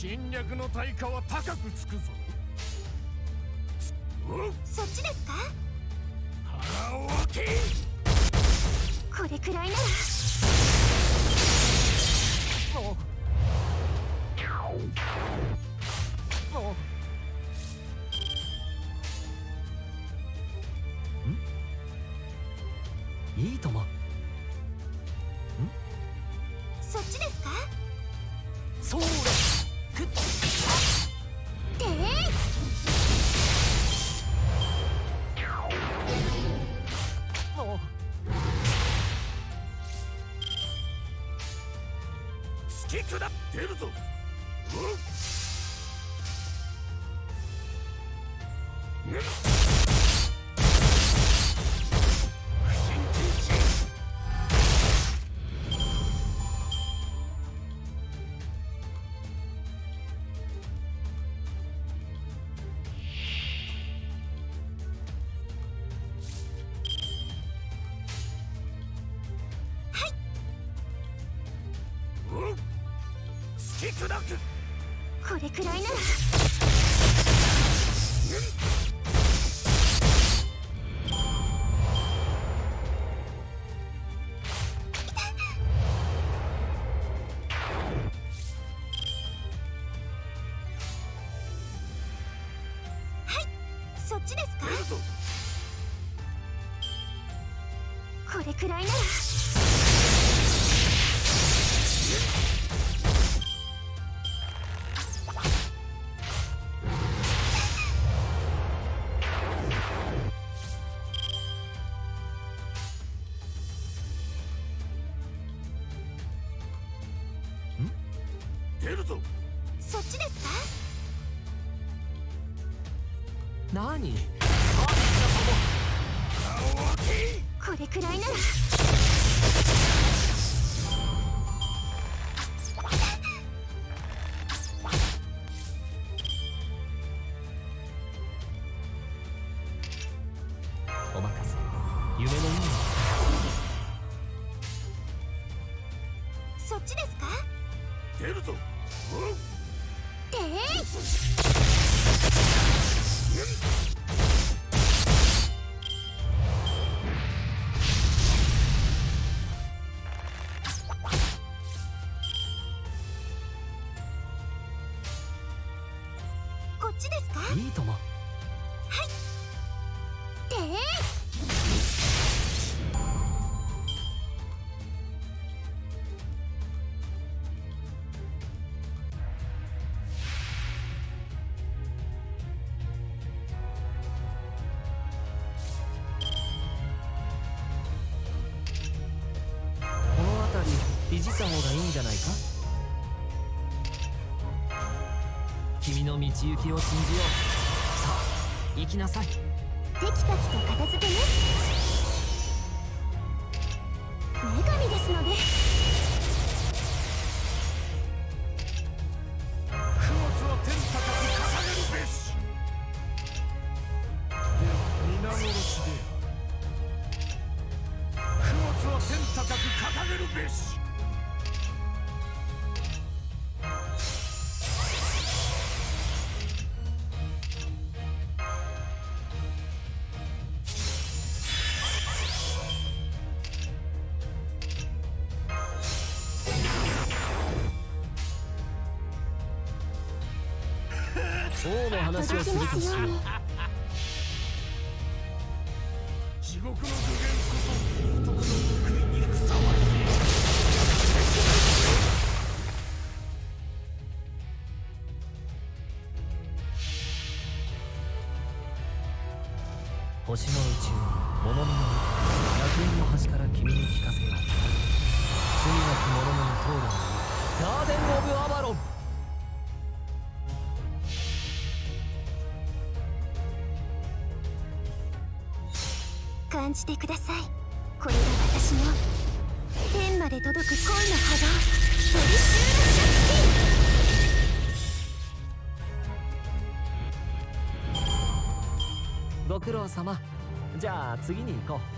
侵略の対価は高くつくぞ。そっちですか？腹を開け。これくらいなら。いいとも。そっちですか？そうだこれくらいなら。はいそっちですか？出るぞ。これくらいなら出るぞ。てーこ君の道行きを信じよう。さあ行きなさい。テキパキと片付けね。王の話をするとしよう。感じてください。これが私の。天まで届く恋の波動トリシュールご苦労様。じゃあ次に行こう。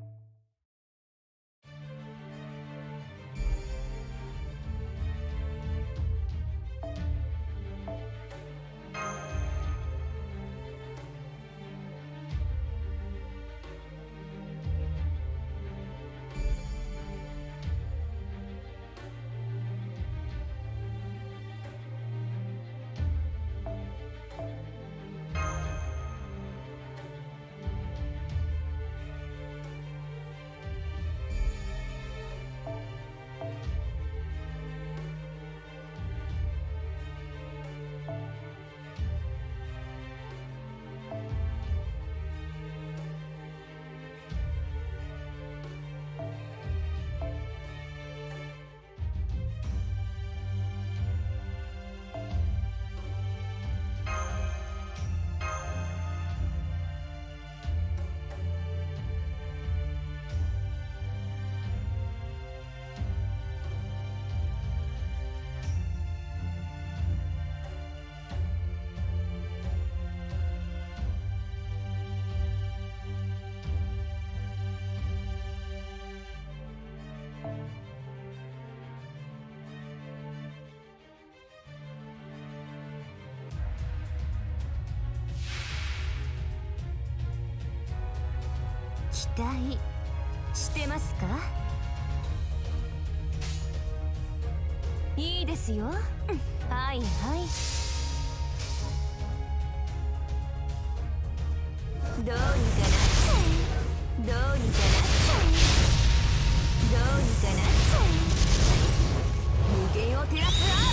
期待してますか？いいですよ、はいはい。どうにかなっちゃえどうにかなっちゃえどうにかなっちゃえ無限を照らす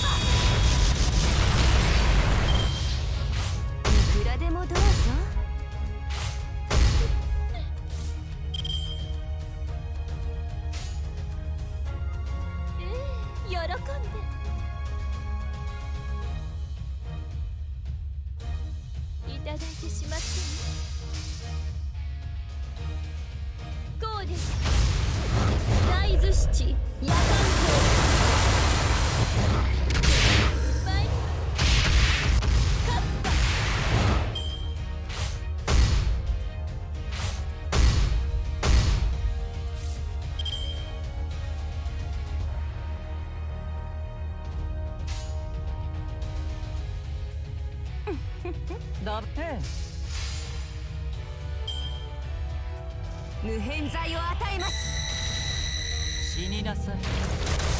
無変剤を与えます。死になさい。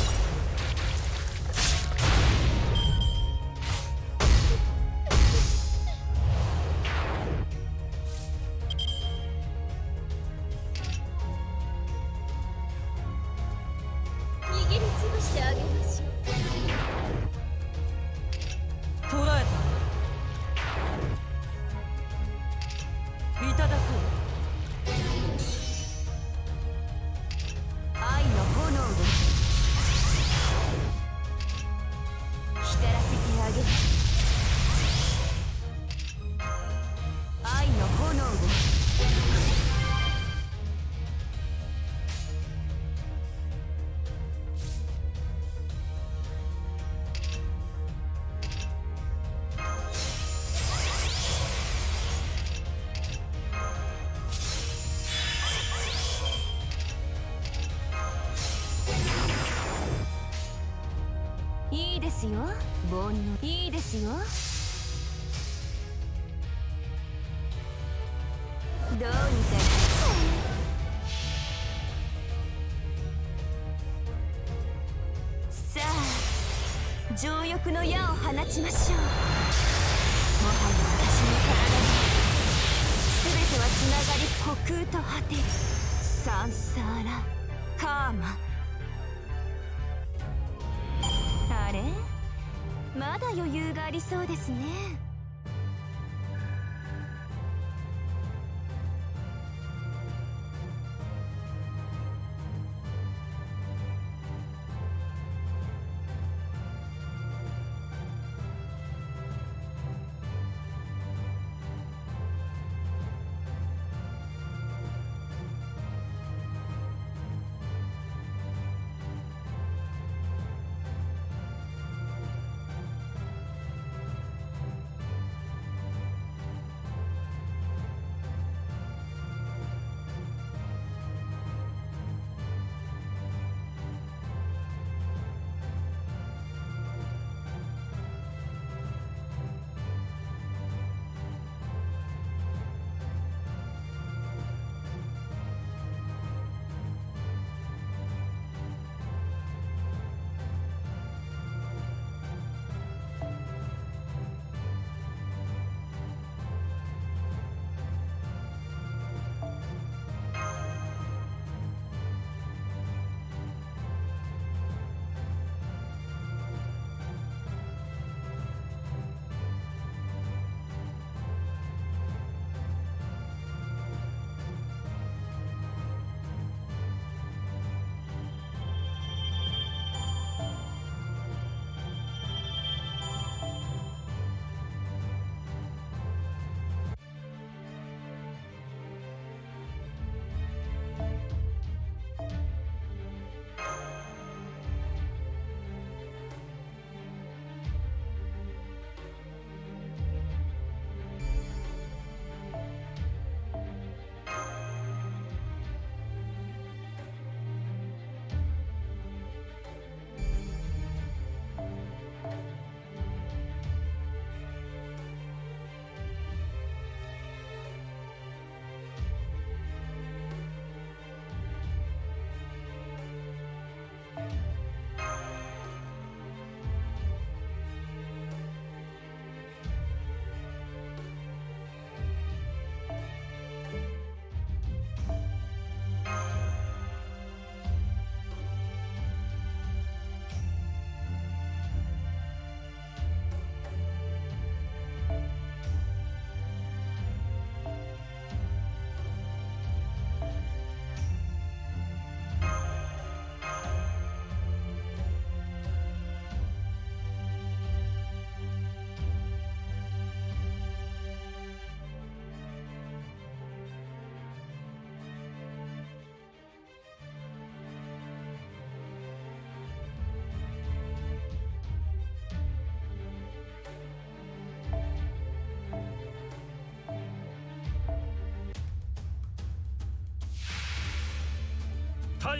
ですよ。煩悩いいですよ。どうにか。さあ情欲の矢を放ちましょう。もはや私の体に全てはつながり虚空と果てるサンサーラカーマ。だ余裕がありそうですね。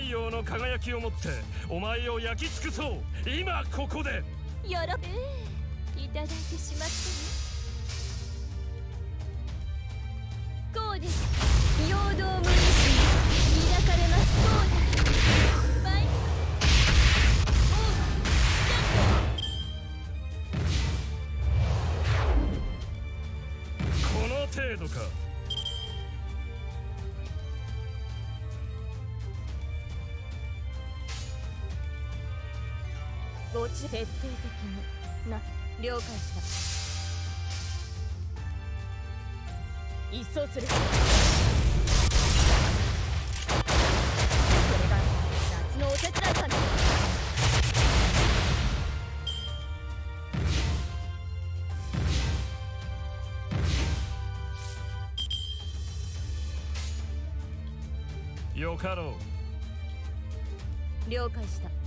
陽の輝きをもってお前を焼き尽くそう。今ここで。よろええいただいてしまったねこうです。陽動無理し抱かれます。こうです。この程度かごち徹底的にな了解した一掃するこれが夏のお手伝いかねよかろう。了解した。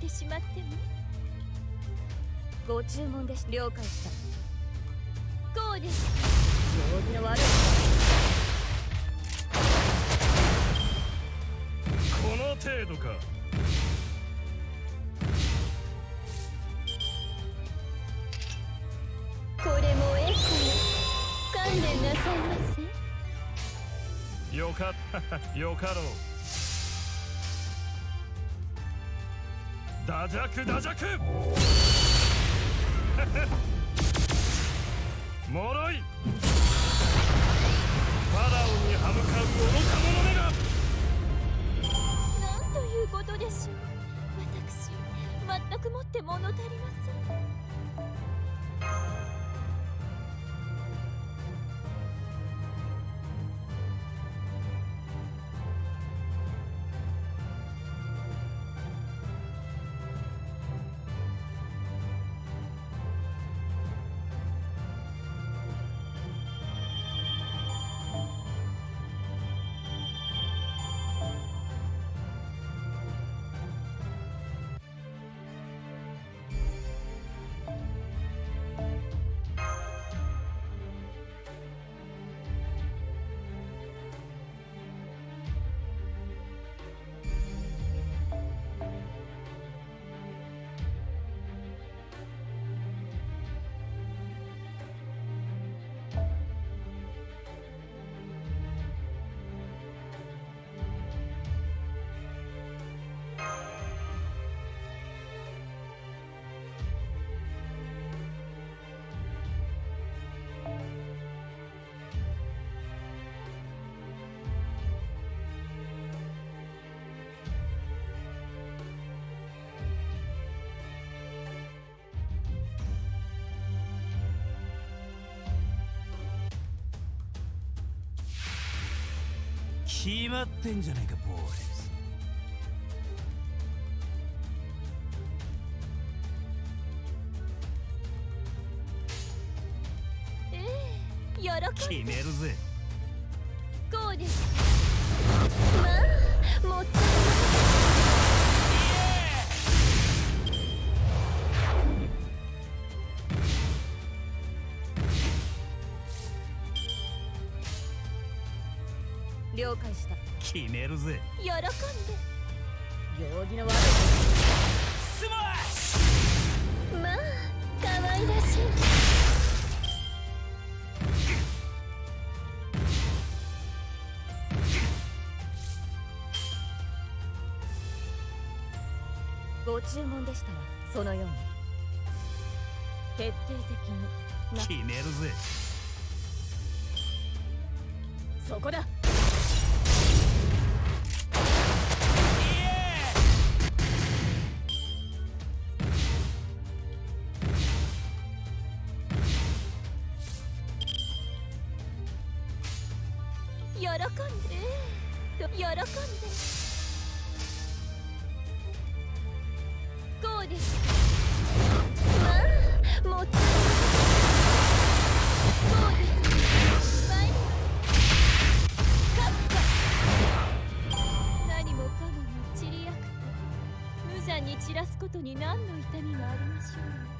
てしまっても。ご注文です。了解した。こうです。行儀の悪いこの程度か。これもエコ観念なさいませ。よかよかろうダジャクダジャク。もろい。ファラオに歯向かう愚か者めが。なんということでしょう。私全くもって物足りません。決まってんじゃねえかボーイズ。ええ喜ん決でめるぜ。こうですない了解した。決めるぜ。喜んで。行儀の悪いスマッシまあ可愛らしい。ご注文でしたらそのように。徹底的に。決めるぜ。そこだ喜んでこうです。まあもっとこうです。参りますカッカ何もかもが散りやくと無残に散らすことに何の痛みがありましょう。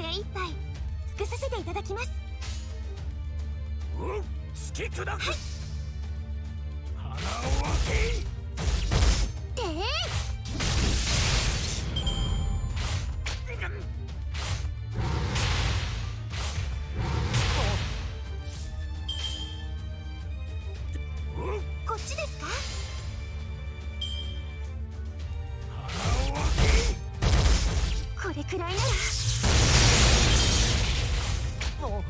精一杯尽くさせていただきます。うん突き砕く腹を開け。てうん。こっちですか？腹を開け。これくらいならこ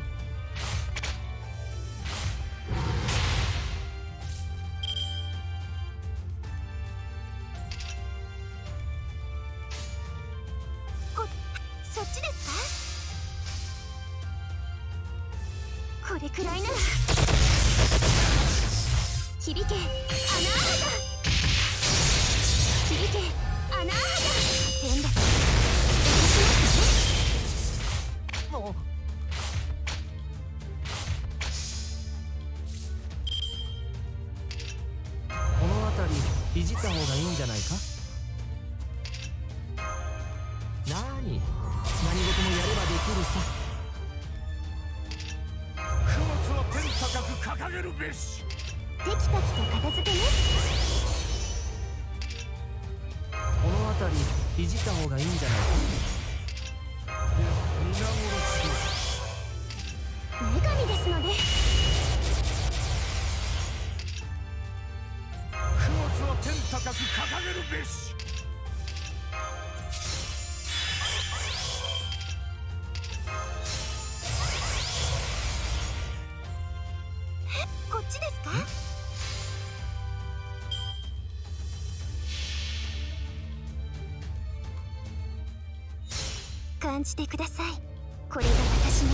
感じてください。これが私の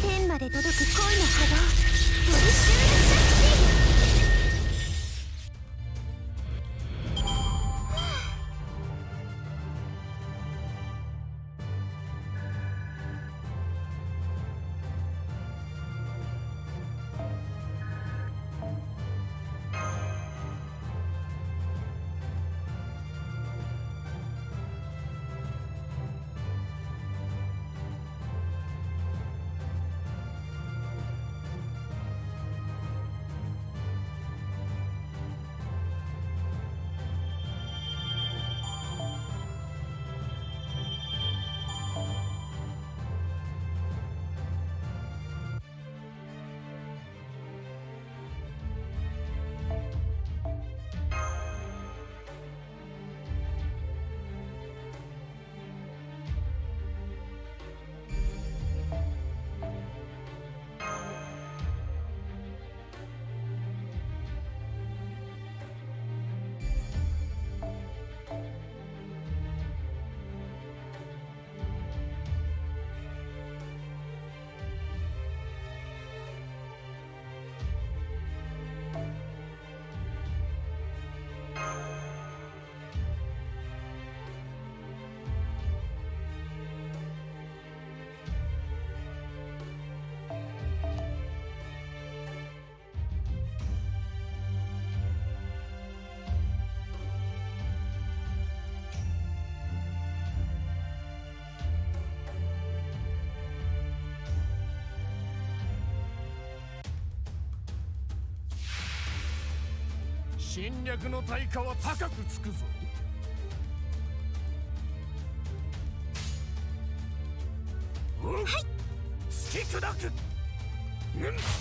天まで届く恋の波動トリシュールシャ侵略の対価は高くつくぞ。はい。突き砕くうん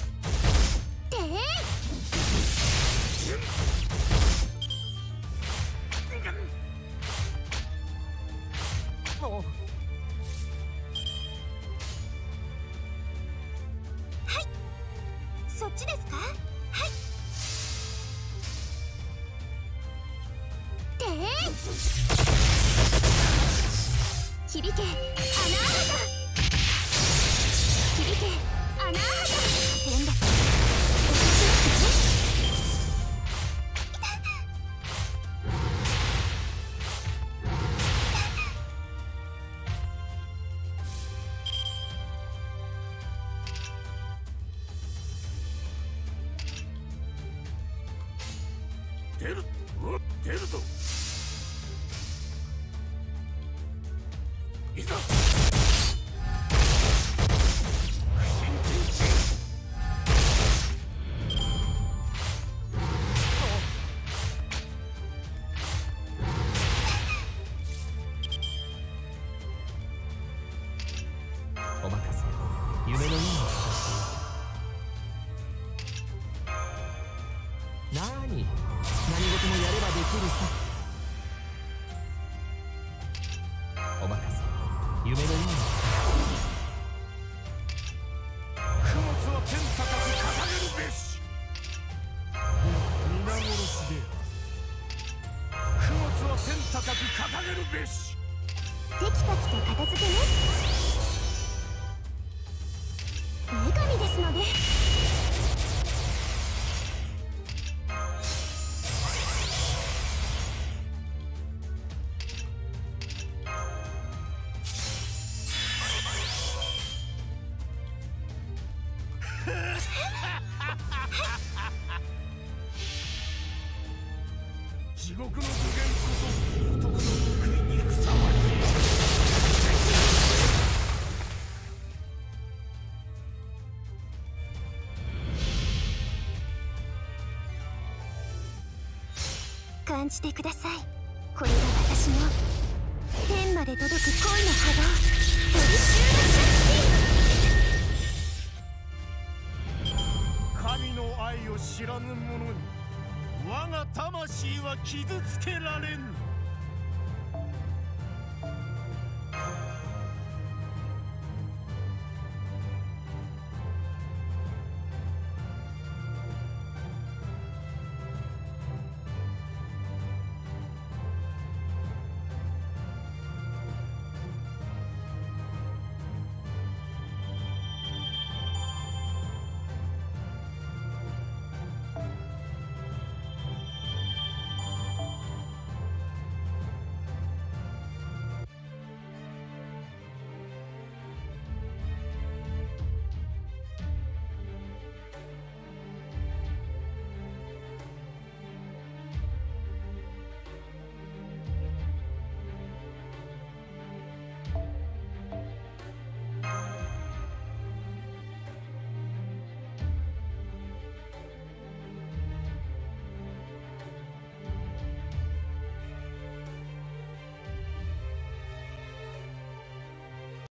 出るぞ。天高く掲げるべし。テキパキと片付けね。女神ですので。